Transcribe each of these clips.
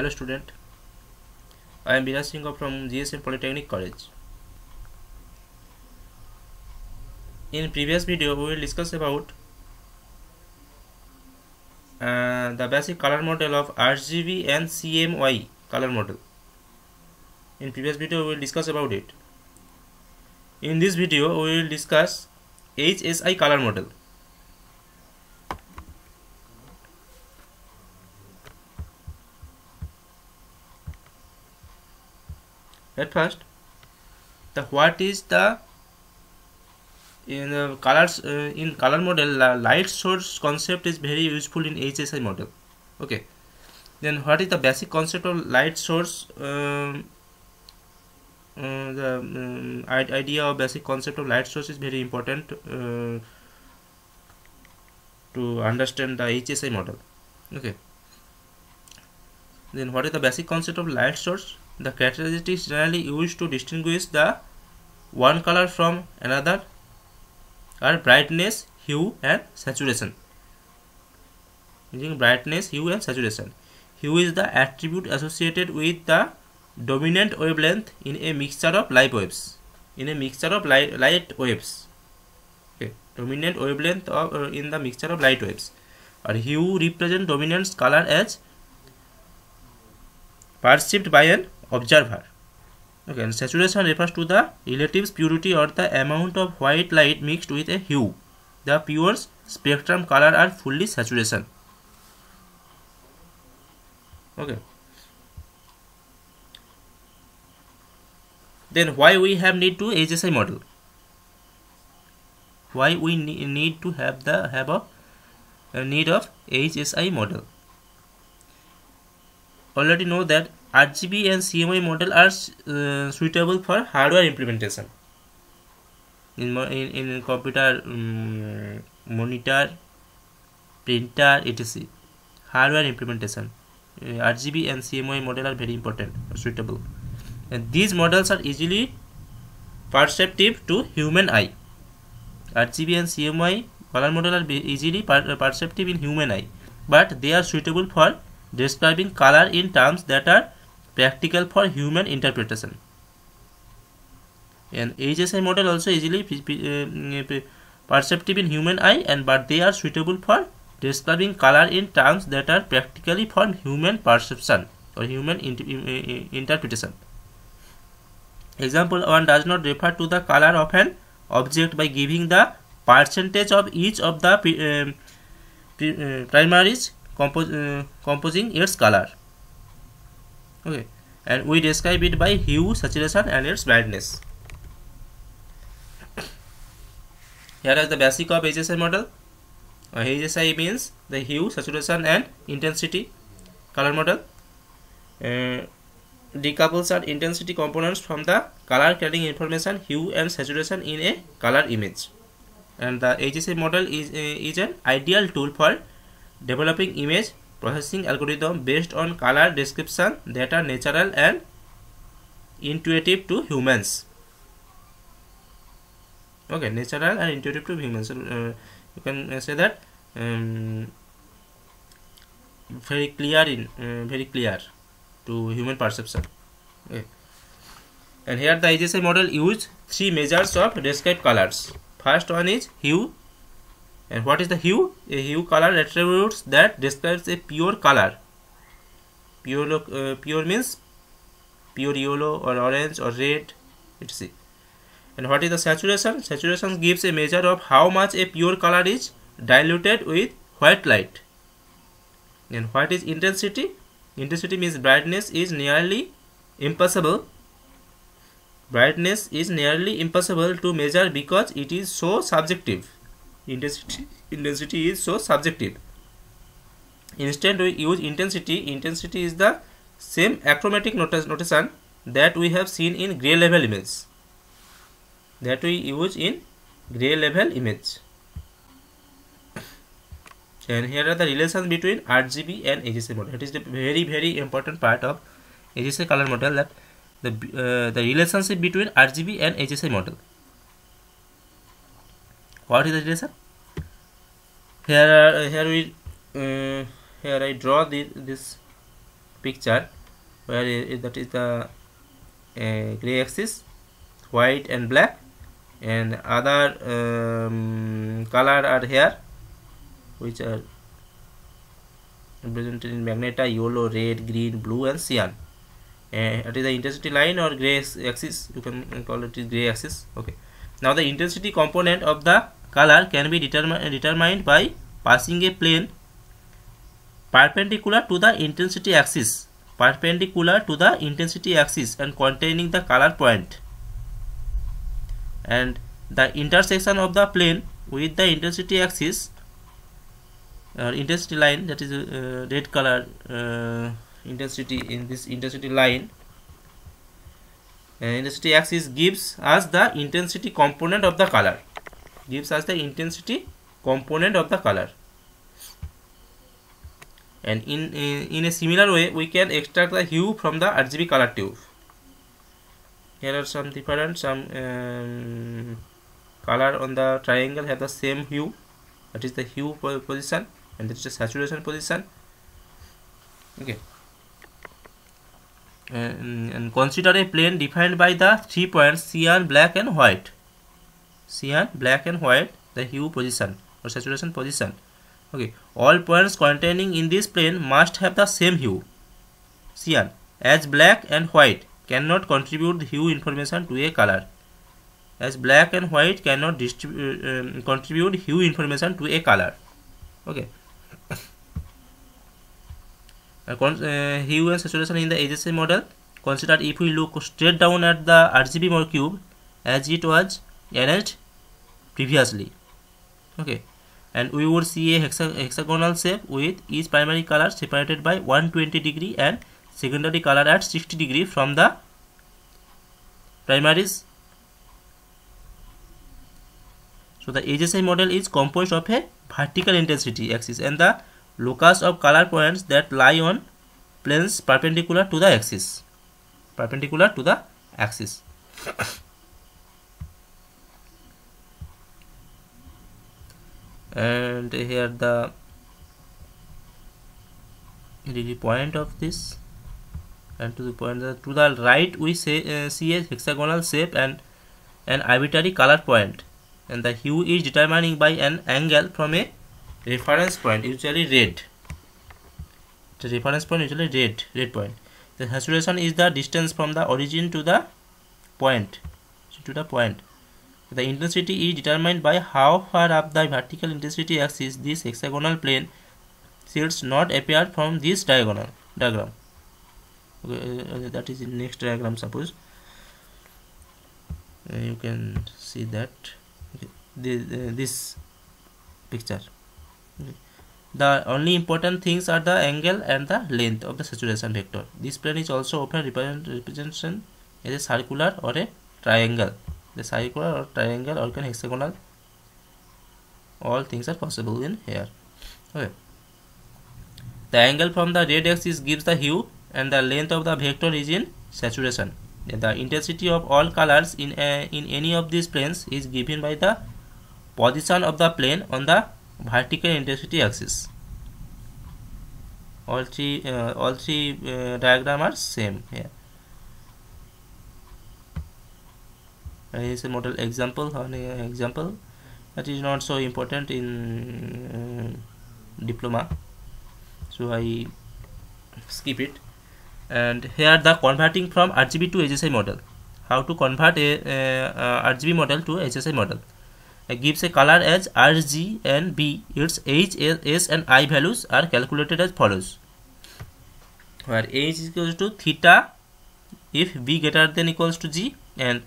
Hello student, I am Biraj Singha from GSM Polytechnic College. In previous video we will discuss about uh, the basic color model of RGB and CMY color model. In previous video we will discuss about it. In this video we will discuss HSI color model. At first. The what is the in colors uh, in color model light source concept is very useful in HSI model. Okay. Then what is the basic concept of light source um, uh, the um, idea of basic concept of light source is very important uh, to understand the HSI model. Okay. Then what is the basic concept of light source the characteristics generally used to distinguish the one color from another are brightness, hue and saturation. Using brightness, hue and saturation. Hue is the attribute associated with the dominant wavelength in a mixture of light waves. In a mixture of light, light waves. Okay. Dominant wavelength of, uh, in the mixture of light waves. Or hue represent dominant color as perceived by an observer. Okay and saturation refers to the relative purity or the amount of white light mixed with a hue. The pure spectrum color are fully saturation. Okay. Then why we have need to HSI model? Why we need to have the have a, a need of HSI model? Already know that RGB and CMY model are uh, suitable for hardware implementation in, in, in computer um, monitor, printer, etc. Hardware implementation. Uh, RGB and CMY model are very important, suitable. And these models are easily perceptive to human eye. RGB and CMY color model are easily per perceptive in human eye, but they are suitable for describing color in terms that are practical for human interpretation. And HSI model also easily uh, perceptive in human eye and but they are suitable for describing color in terms that are practically for human perception or human interpretation. Example 1 does not refer to the color of an object by giving the percentage of each of the uh, uh, primaries compos uh, composing its color okay. And we describe it by hue saturation and its brightness. Here is the basic of HSI model. Uh, HSI means the hue saturation and intensity. Color model. Uh, decouples are intensity components from the color carrying information hue and saturation in a color image. And the HSI model is, uh, is an ideal tool for developing image processing algorithm based on color description that are natural and intuitive to humans okay natural and intuitive to humans uh, you can uh, say that um, very clear in uh, very clear to human perception okay. and here the HSI model use three measures of described colors first one is hue and what is the hue? A hue color attributes that describes a pure color. Pure, uh, pure means pure yellow or orange or red, etc. And what is the saturation? Saturation gives a measure of how much a pure color is diluted with white light. And what is intensity? Intensity means brightness is nearly impossible. Brightness is nearly impossible to measure because it is so subjective intensity intensity is so subjective. Instead we use intensity. Intensity is the same achromatic notation that we have seen in gray level image that we use in gray level image. And here are the relations between RGB and HSI model. It is the very very important part of HSI color model that the uh, the relationship between RGB and HSI model what is the relation here here we uh, here I draw the, this picture where that is the uh, gray axis white and black and other um, color are here which are represented in magenta yellow red green blue and cyan. Uh, it is the intensity line or gray axis you can call it gray axis. Okay. Now the intensity component of the color can be determined determined by passing a plane perpendicular to the intensity axis. Perpendicular to the intensity axis and containing the color point. And the intersection of the plane with the intensity axis or uh, intensity line that is uh, red color uh, intensity in this intensity line uh, intensity axis gives us the intensity component of the color gives us the intensity component of the color. And in, in, in a similar way we can extract the hue from the RGB color cube. Here are some different some um, color on the triangle have the same hue. That is the hue position and this is the saturation position. Okay. And, and consider a plane defined by the three points cyan black and white cyan black and white the hue position or saturation position. Okay all points containing in this plane must have the same hue. Cyan as black and white cannot contribute hue information to a color. As black and white cannot distribute um, contribute hue information to a color. Okay. Uh, hue and saturation in the HSI model consider if we look straight down at the RGB cube as it was arranged previously okay and we would see a hexa hexagonal shape with each primary color separated by 120 degree and secondary color at 60 degree from the primaries so the HSI model is composed of a vertical intensity axis and the locus of color points that lie on planes perpendicular to the axis perpendicular to the axis and here the the point of this. And to the point that to the right we say uh, see a hexagonal shape and an arbitrary color point. And the hue is determining by an angle from a reference point usually red. The reference point usually red red point. The saturation is the distance from the origin to the point. To the point the intensity is determined by how far up the vertical intensity axis this hexagonal plane should not appear from this diagonal diagram. Okay, uh, that is in next diagram suppose. Uh, you can see that okay, this, uh, this picture. The only important things are the angle and the length of the saturation vector. This plane is also often represent, representation as a circular or a triangle the circular or triangle or can hexagonal all things are possible in here okay the angle from the red axis gives the hue and the length of the vector is in saturation the intensity of all colors in a, in any of these planes is given by the position of the plane on the vertical intensity axis all three uh, all three uh, diagram are same here is a model example an example that is not so important in uh, diploma so I skip it and here the converting from RGB to HSI model how to convert a, a, a RGB model to HSI model it gives a color as RG and B its H, S and I values are calculated as follows where H is equals to theta if B greater than equals to G and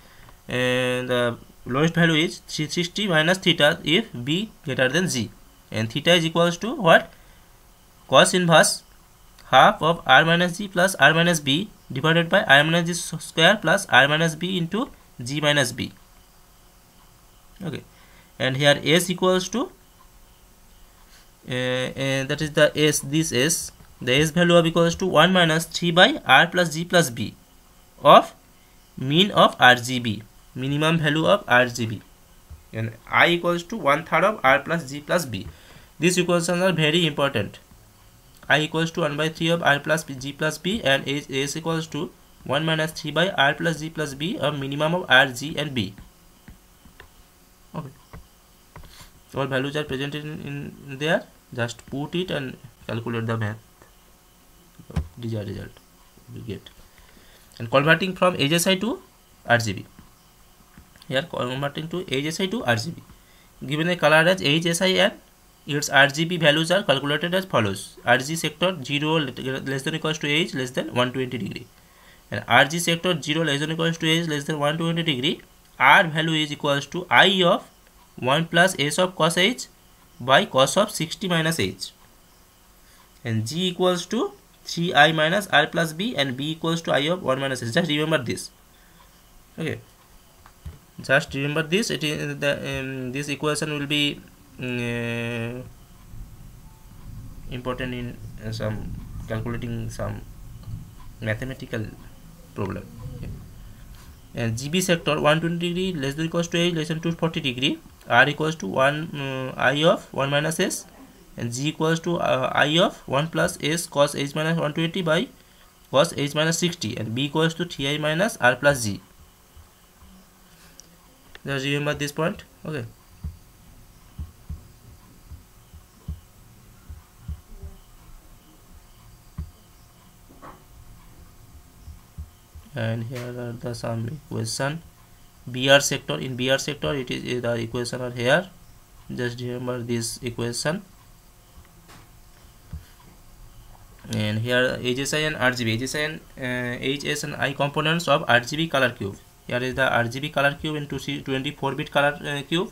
and the lowest value is 360 minus theta if b greater than g and theta is equals to what? Cos inverse half of r minus g plus r minus b divided by r minus g square plus r minus b into g minus b. Okay. And here s equals to uh, and that is the s this s the s value of equals to 1 minus 3 by r plus g plus b of mean of rgb minimum value of RGB and I equals to one third of R plus G plus B. These equations are very important. i equals to 1 by 3 of r plus g plus b and h s equals to 1 minus 3 by r plus g plus b a minimum of r g and b okay all values are presented in, in there just put it and calculate the math desired result we get and converting from HSI to RGB here converting to HSI to RGB given a color as HSI and its RGB values are calculated as follows RG sector 0 less than equals to H less than 120 degree and RG sector 0 less than equals to H less than 120 degree R value is equals to I of 1 plus S of cos H by cos of 60 minus H and G equals to 3i minus r plus b and b equals to i of 1 minus s just remember this okay just remember this it is the um, this equation will be uh, important in uh, some calculating some mathematical problem. Gb sector 120 degree less than equals to a less than 240 degree. R equals to 1 uh, i of 1 minus s. And g equals to uh, i of 1 plus s cos h minus 120 by cos h minus 60 and b equals to 3i minus r plus g just remember this point? Okay. And here are the some equation. Br sector in br sector it is the equation are here. Just remember this equation. And here HSI and RGB HSI and uh, I components of RGB color cube here is the RGB color cube in 24 bit color uh, cube.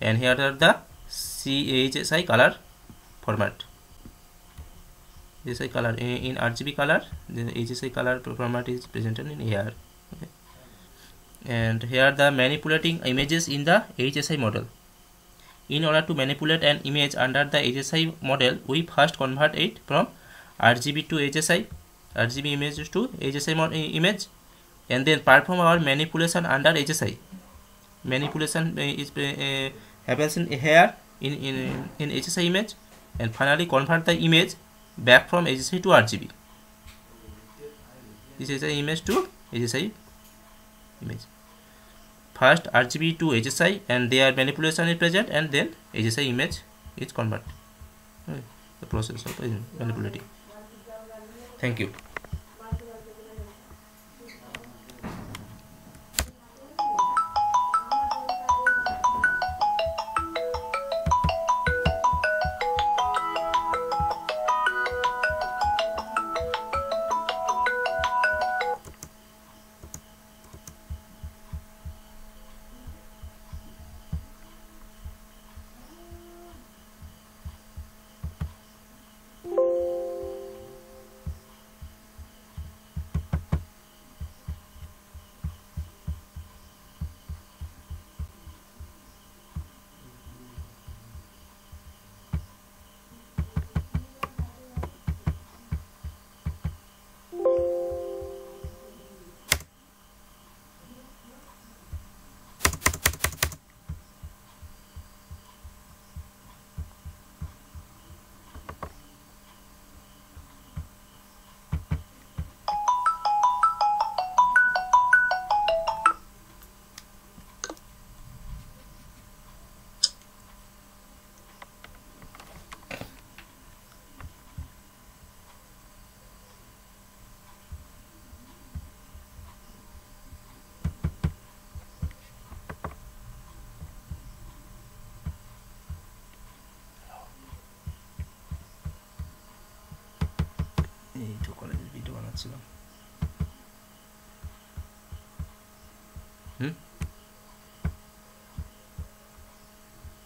And here are the CHSI color format. HSI color in, in RGB color the HSI color format is presented in here okay. and here are the manipulating images in the HSI model. In order to manipulate an image under the HSI model we first convert it from RGB to HSI, RGB image to HSI image, and then perform our manipulation under HSI. Manipulation is uh, happens in here in, in in HSI image, and finally convert the image back from HSI to RGB. This is the image to HSI image. First RGB to HSI, and their manipulation is present, and then HSI image is converted. The process of manipulating. Thank you.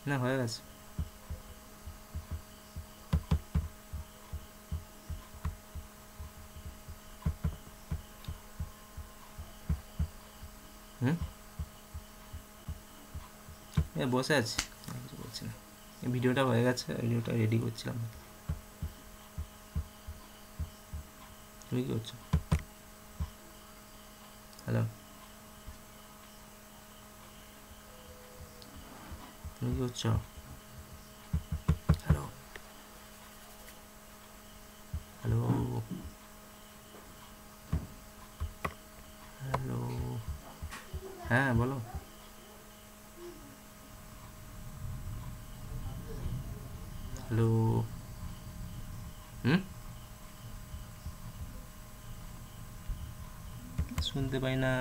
না হয়ে গেছে হুম এ বসে আছি কিছু বলছি না ভিডিওটা হয়ে গেছে ভিডিওটা রেডি করছিলাম তুমি কি করছো 여기였죠 헬로 헬로 헬로 হ্যাঁ বলো হ্যালো হুম শুনতে পাই না